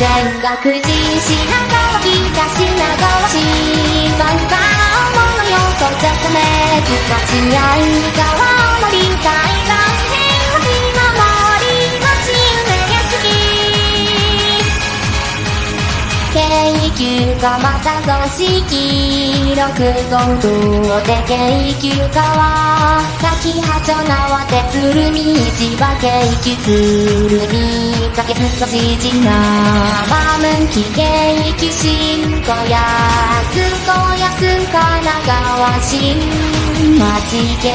全学寺品川東長川市バンカーもの横じゃさめず立ち合い川の理解が平和に守り町夢好き京急がまた組織六五道で京急川先波長縄で鶴見市場京急鶴見かけすそしじなまむき京急新小屋すこやす神奈川新町京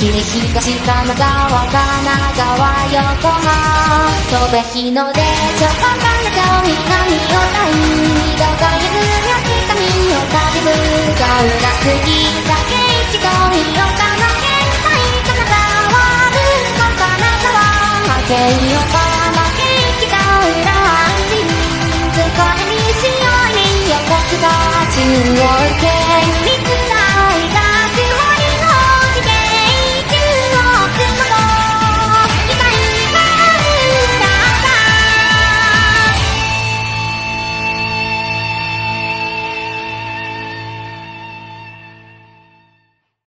急で東神奈川横浜戸部日の出町神奈川南を大どこゆくやきたみをかけぶかうらすぎだけ一度みよかなけない神奈川文庫神奈川けいよか you are